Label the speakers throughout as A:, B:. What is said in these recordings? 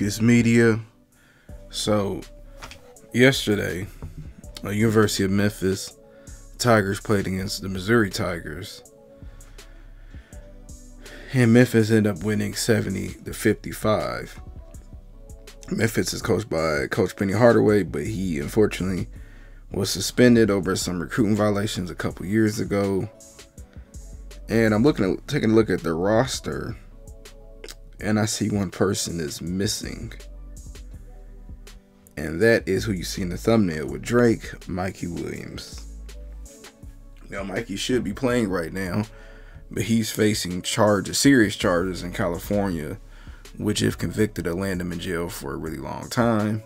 A: Lucaz Media. So, yesterday, University of Memphis Tigers played against the Missouri Tigers. And Memphis ended up winning 70 to 55. Memphis is coached by Coach Penny Hardaway, but he unfortunately was suspended over some recruiting violations a couple years ago. And I'm looking at taking a look at the roster, and I see one person is missing. And that is who you see in the thumbnail with Drake, Mikey Williams. Now Mikey should be playing right now, but he's facing charges, serious charges in California, which if convicted will land him in jail for a really long time.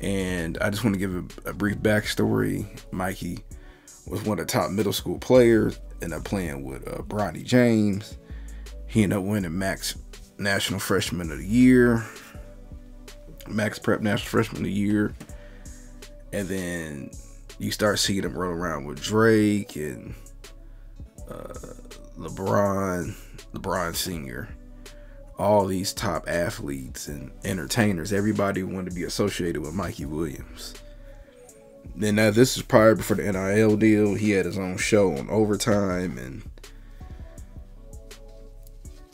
A: And I just want to give a, a brief backstory. Mikey was one of the top middle school players, ended up playing with uh, Bronny James. He ended up winning Max National Freshman of the Year, Max Prep National Freshman of the Year, and then you start seeing him roll around with Drake and uh, LeBron, LeBron Senior, all these top athletes and entertainers. Everybody wanted to be associated with Mikey Williams. Then now this is prior before the NIL deal. He had his own show on Overtime, and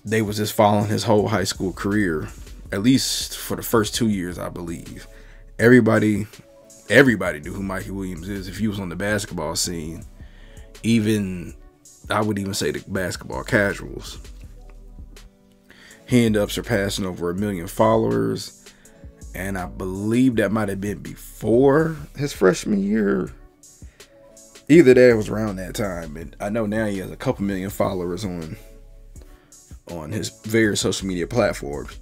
A: they was just following his whole high school career, at least for the first two years, I believe. Everybody everybody knew who Mikey Williams is if he was on the basketball scene. Even I would even say the basketball casuals. He ended up surpassing over a million followers. And I believe that might have been before his freshman year. Either that was around that time. And I know now he has a couple million followers on on his various social media platforms.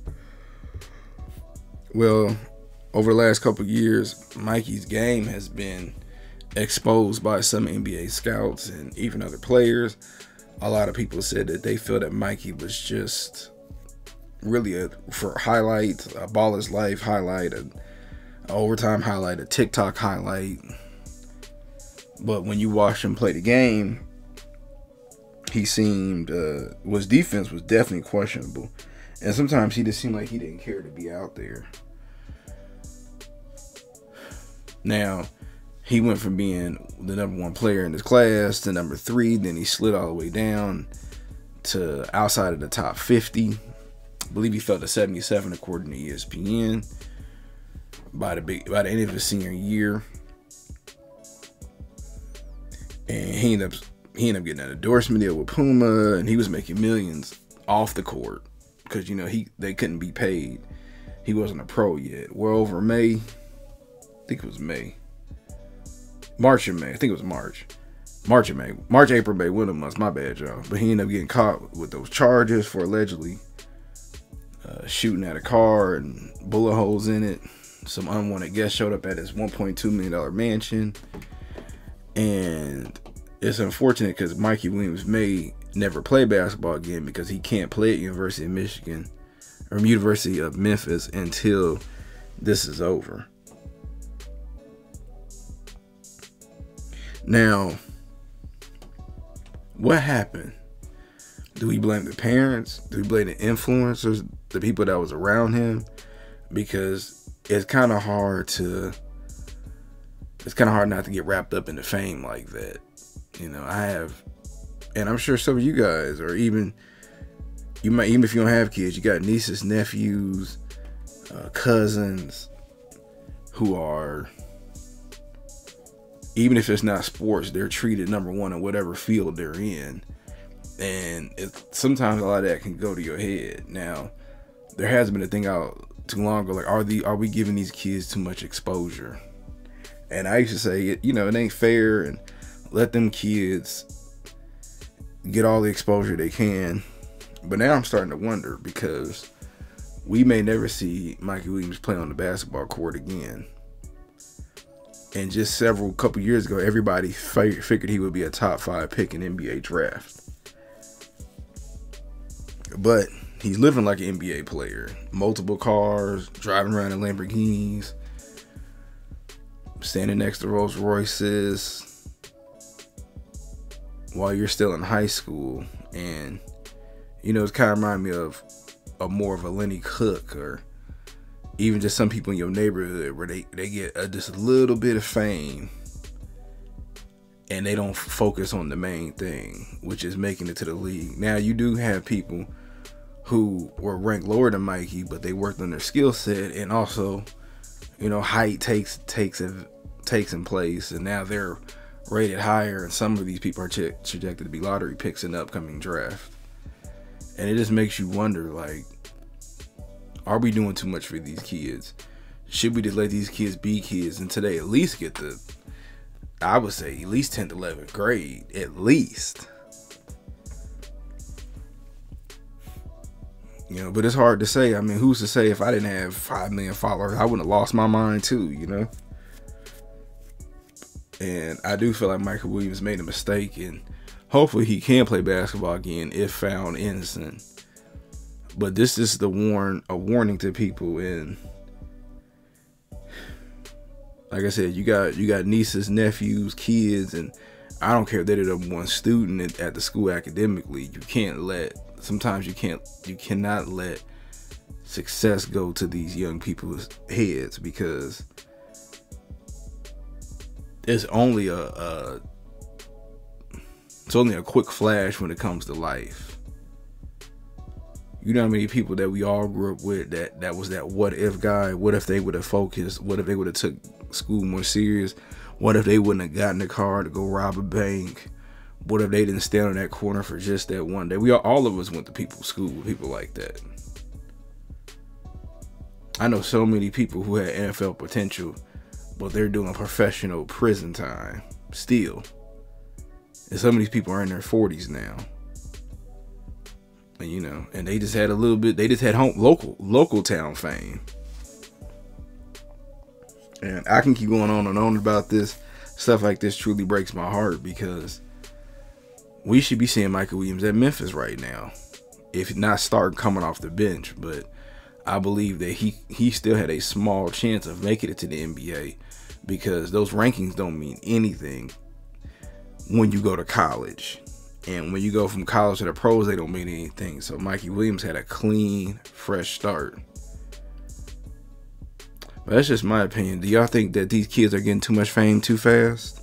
A: Well, over the last couple years, Mikey's game has been exposed by some NBA scouts and even other players. A lot of people said that they feel that Mikey was just really a for highlight, a Ballislife highlight, a, a overtime highlight, a TikTok highlight. But when you watch him play the game, he seemed uh, was defense was definitely questionable, and sometimes he just seemed like he didn't care to be out there. Now, he went from being the number one player in his class to number three. Then he slid all the way down to outside of the top 50. I believe he fell to 77 according to ESPN by the big by the end of his senior year. And he ended up he ended up getting an endorsement deal with Puma, and he was making millions off the court because you know he they couldn't be paid. He wasn't a pro yet. Well, over May, I think it was May. March or May. I think it was March. March or May. March, April, May, winter months. My bad, y'all. But he ended up getting caught with those charges for allegedly uh, shooting at a car and bullet holes in it. Some unwanted guests showed up at his $1.2 million mansion. And it's unfortunate because Mikey Williams may never play basketball again because he can't play at University of Michigan or University of Memphis until this is over. Now, what happened? Do we blame the parents? Do we blame the influencers, the people that was around him? Because it's kind of hard to it's kind of hard not to get wrapped up in the fame like that. You know, I have and I'm sure some of you guys or even you might even if you don't have kids, you got nieces, nephews, uh, cousins who are even if it's not sports, they're treated number one in whatever field they're in. And it, sometimes a lot of that can go to your head. Now, there has been a thing out too long ago, like are the are we giving these kids too much exposure? And I used to say, you know, it ain't fair, and let them kids get all the exposure they can. But now I'm starting to wonder because we may never see Mikey Williams play on the basketball court again and just several couple years ago, everybody figured he would be a top five pick in NBA draft. But he's living like an NBA player. Multiple cars, driving around in Lamborghinis, standing next to Rolls Royces while you're still in high school. And, you know, it's kind of remind me of a more of a Lenny Cooke or even just some people in your neighborhood where they, they get a, just a little bit of fame and they don't focus on the main thing, which is making it to the league. Now you do have people who were ranked lower than Mikey, but they worked on their skill set and also, you know, height takes takes takes in place, and now they're rated higher. And some of these people are projected to be lottery picks in the upcoming draft, and it just makes you wonder, like, are we doing too much for these kids? Should we just let these kids be kids and today at least get the I would say at least 10th, 11th grade, at least. You know, but it's hard to say. I mean, who's to say if I didn't have 5 million followers, I wouldn't have lost my mind too, you know? And I do feel like Michael Williams made a mistake, and hopefully he can play basketball again if found innocent. But this is the warn a warning to people and like I said, you got you got nieces, nephews, kids, and I don't care if they're the one student at, at the school academically. You can't let sometimes you can't you cannot let success go to these young people's heads because it's only a, a it's only a quick flash when it comes to life. You know how many people that we all grew up with that that was that what if guy? What if they would have focused? What if they would have took school more serious? What if they wouldn't have gotten the car to go rob a bank? What if they didn't stand on that corner for just that one day? We all, all of us went to people's school with people like that. I know so many people who had NFL potential, but they're doing professional prison time still. And some of these people are in their 40s now. And you know, and they just had a little bit, they just had home local local town fame. And I can keep going on and on about this. Stuff like this truly breaks my heart because we should be seeing Michael Williams at Memphis right now. If not start coming off the bench, but I believe that he he still had a small chance of making it to the NBA because those rankings don't mean anything when you go to college. And when you go from college to the pros, they don't mean anything. So Mikey Williams had a clean, fresh start. But that's just my opinion. Do y'all think that these kids are getting too much fame too fast?